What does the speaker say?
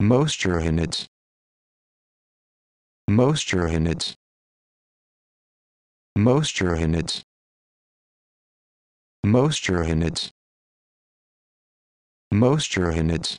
moisture in it moisture in it moisture in it moisture in it moisture in it